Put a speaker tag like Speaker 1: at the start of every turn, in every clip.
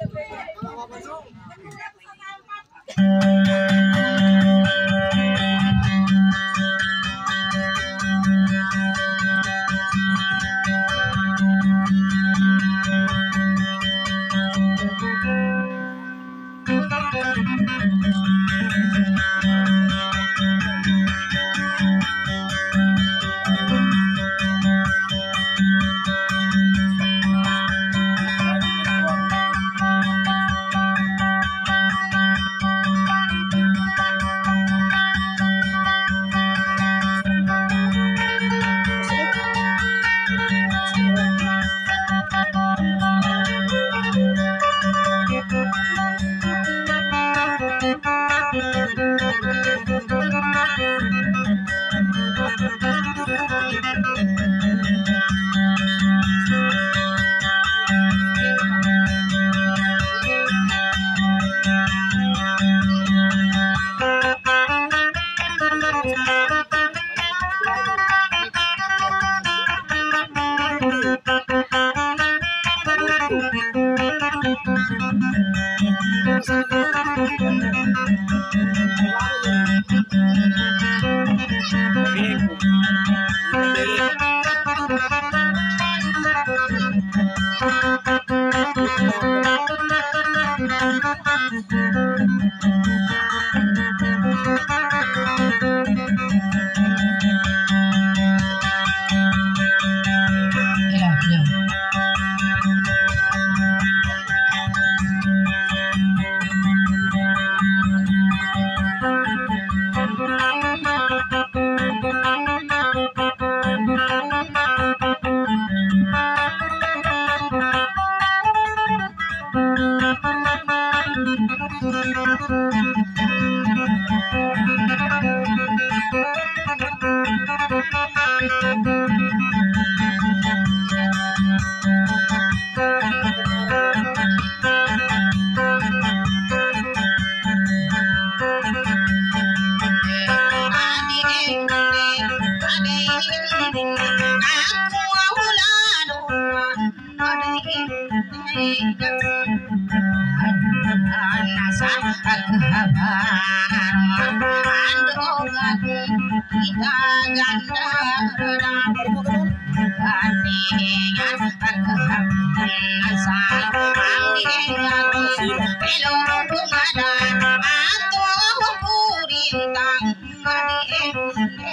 Speaker 1: Thank you.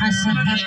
Speaker 2: Así que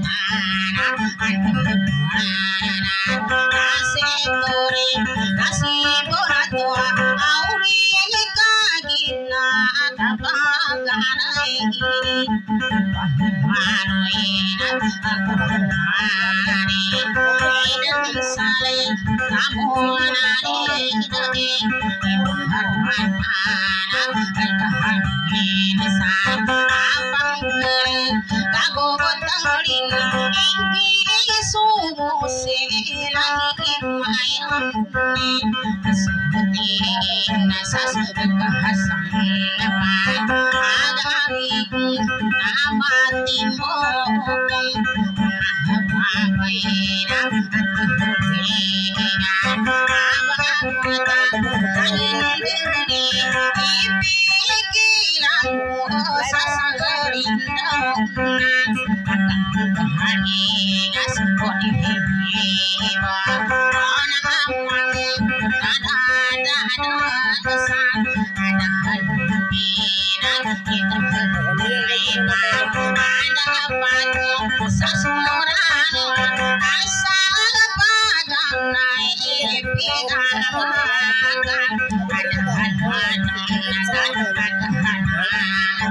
Speaker 2: Ramon Anidani, Ramana, Ramani Nisam, Amangari, Dagotangarin, Ingi Sumo Sila Imayam, Sumati Nasas, Kahasam Napan, Agari, Namatin Mokang,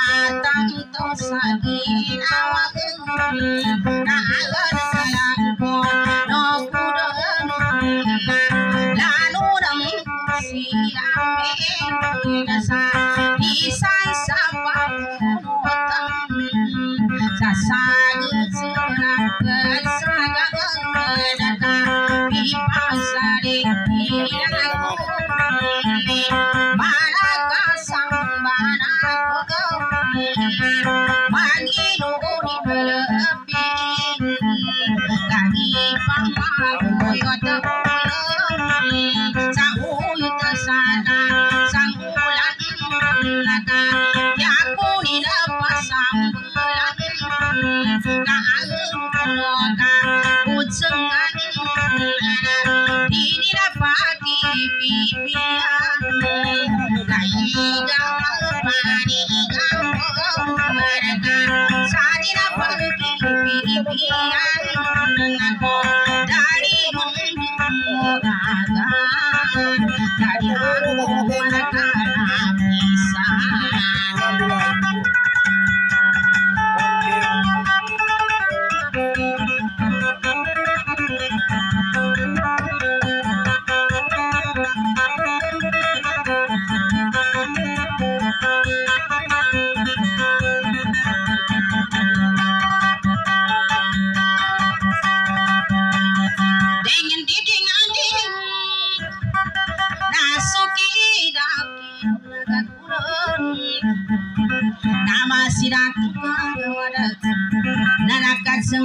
Speaker 2: atau kita saling awal ini up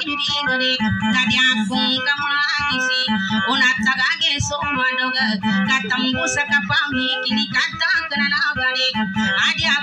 Speaker 2: kirigore tadya kunga mulangisi unatsagage katambusa kapami kiri katakana nagare adya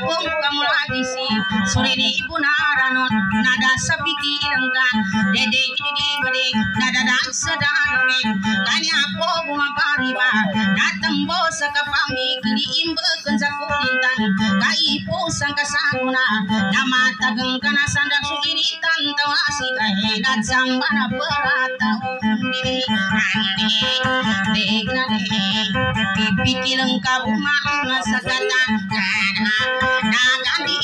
Speaker 2: kamulagisi Surini ibunaranon Nada sa pikiran ka Dede ini bade Nada dan sedane Kani aku bumabariba Natembo sa kapami Kini imbe kenza kulintan Kai po sang kasaguna Nama tagang kana sandak suini tantawasi Kahidat sang bana berata Undiri Andi Degna de Pipiki lengkap Mga sagata Kana Nagandi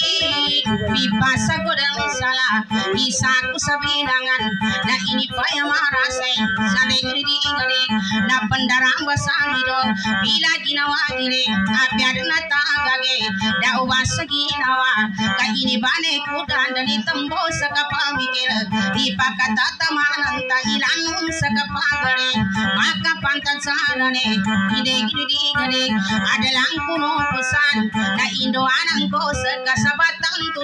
Speaker 2: Pipasa ko salah Isaku sa bilangan Na ini pa yung marasa gade sane gede gade na pendarang basalido bila ginawa dire apiad na tagage da ubasa ginawa ka ini bane kudan dani tembo saka pamikir ipakata tamananta ilanun saka pagare maka pantan sarane ide gede gade adalang kuno pesan. Na indo anang ko saka sabatan tu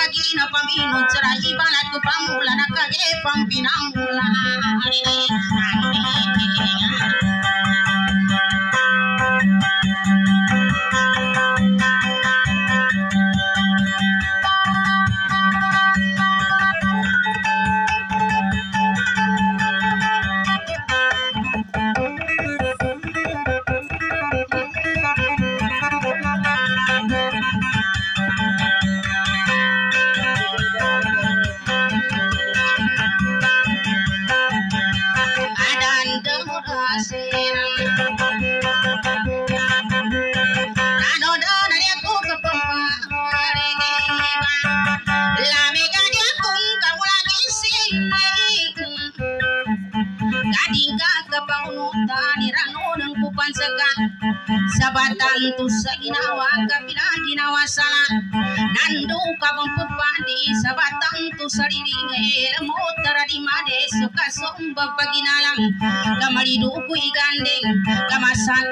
Speaker 2: ina pam ino tsara ibala ku pam ulana kage pam binam ulana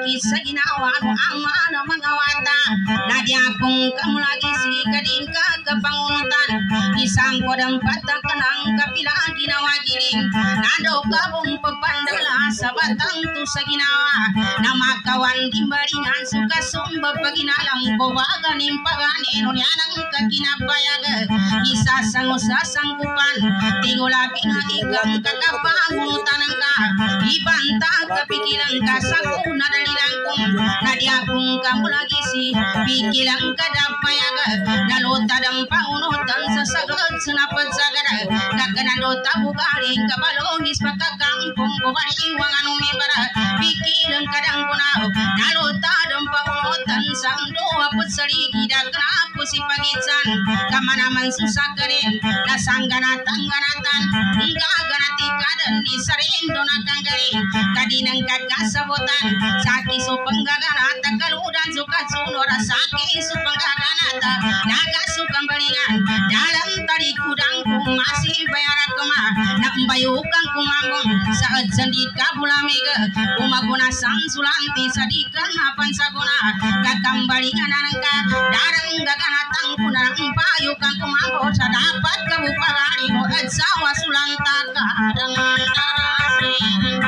Speaker 2: Kamasakit sa ginawa no ama na mga wata. Nadya kung kamulagi si kading ka kapangunutan Isang kodang patak ka ng kapila ginawa giling. Nando ka bong pagpandala sa batang to sa ginawa. Na makawan di maringan suka sumba paginalang Bawagan yung paganin o yanang kakinapayaga. Isa sang usasang kupan Tigulabi nga ikang kakapangunutan ang ka. Ibanta kapikilang ka sa dalilang kong Nadiakong kamulagi si Pikilang kadapayaga Nalota ng paunutan sa sagad Sunapad sagad Kaganalota bugaling kabalongis Pagkakampong bubariwang anong mibara Pikilang kadang kunaw Nalota ng paunutan Sang doa put sarigi Dagnapo si pagitsan Kamanaman susagarin Nasangganatan ganatan Gaganati kadan di sarindo na kanggarin Kadinang kakasabutan Saki so panggaganata Kaludan sukat sunora Saki so panggaganata Naga so kambalingan Dalam tadi kudang kung masih bayara kema Nambayukan kumambong Saat sandit kabulamega Umaguna sang sulanti Sadikan apan saguna Kakambalingan anangka Darang gaganatang kunang Payukan kumambong Sa dapat kabupagari mo At sawa darasi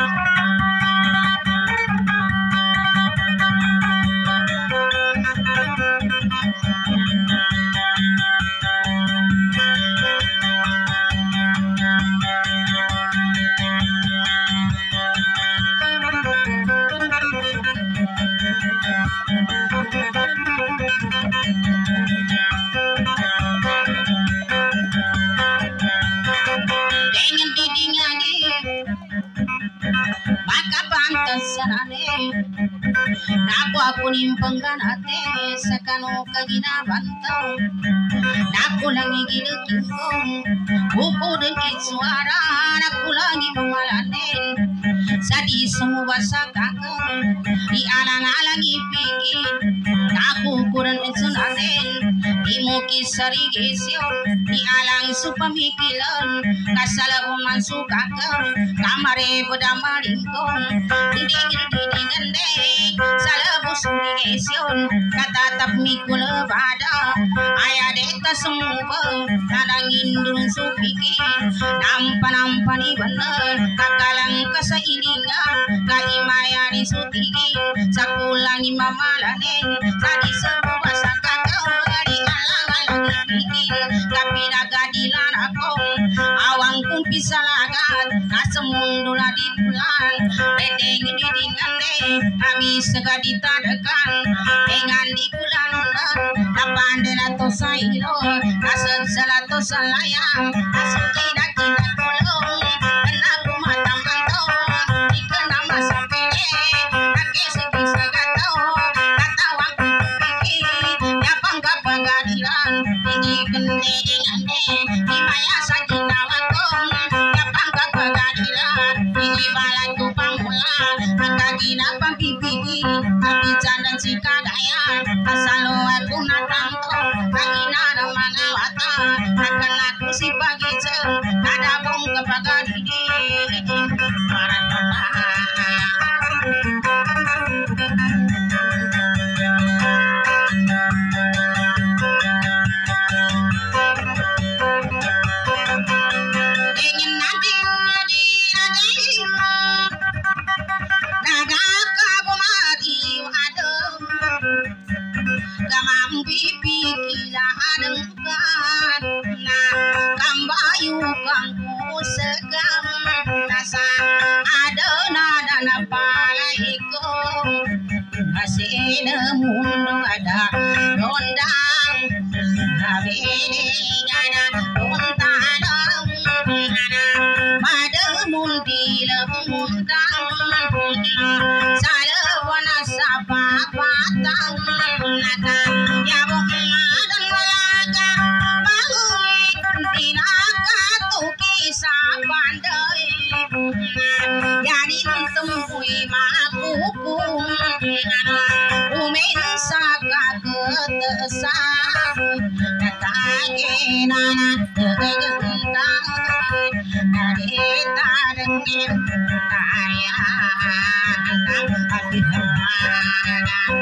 Speaker 2: ganate Sakano kaginabantaw Naku lang igilukin ko Upo din suara Naku lang imamalanin Sa di sumuwa sa kakon Ialang-alang ipigin Naku kurang mo kisarigisyon Di alang supamikilan Kasalabuman sukakan Kamare budamalingkong Hindi gini gande Salabus surigesyon Katatap mikula bada Ayadeta sumuba Tanang indun supiki Nampa-nampa ni bener. Kakalang kasailingan Kaimayani sutigi Sakulangi mamalanin Sadi sebuah ilan aku awang kumpi salagat kasemundula di pulang
Speaker 3: bedeng didingan deh kami segadi tadakan dengan di kulan ular tapan derato sailo kasut salato salayang kasut tidak di balang kupang
Speaker 4: pulang. Tamam
Speaker 2: be. Thank you.